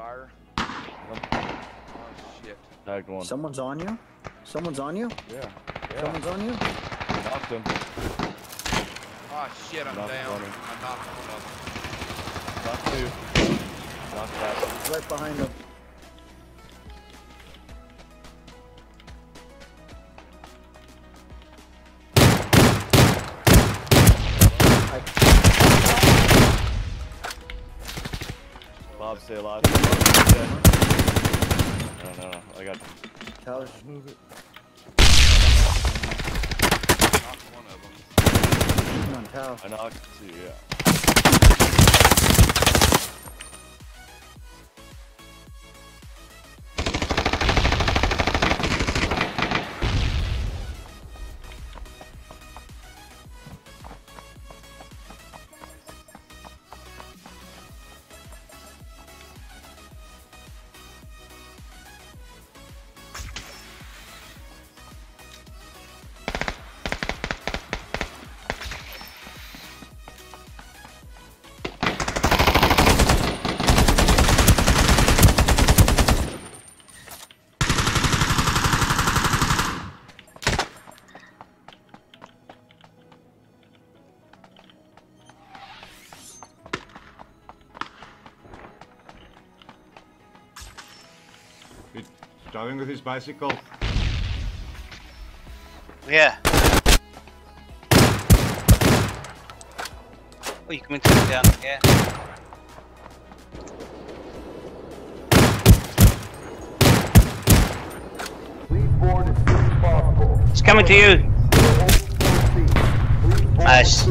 fire. Oh, shit. Tagged one. Someone's on you? Someone's on you? Yeah. yeah. Someone's on you? Knocked him. Oh, shit, I'm knocked down. I knocked one of. Knocked two. Knocked. Right behind him. Bob, stay alive. No, no, no. I got. Couch. Move it. Knocked one of them. Come on, Tau. I knocked two. Yeah. He's driving with his bicycle. Yeah. Oh, you coming to me down? Yeah. It's coming to you. Nice.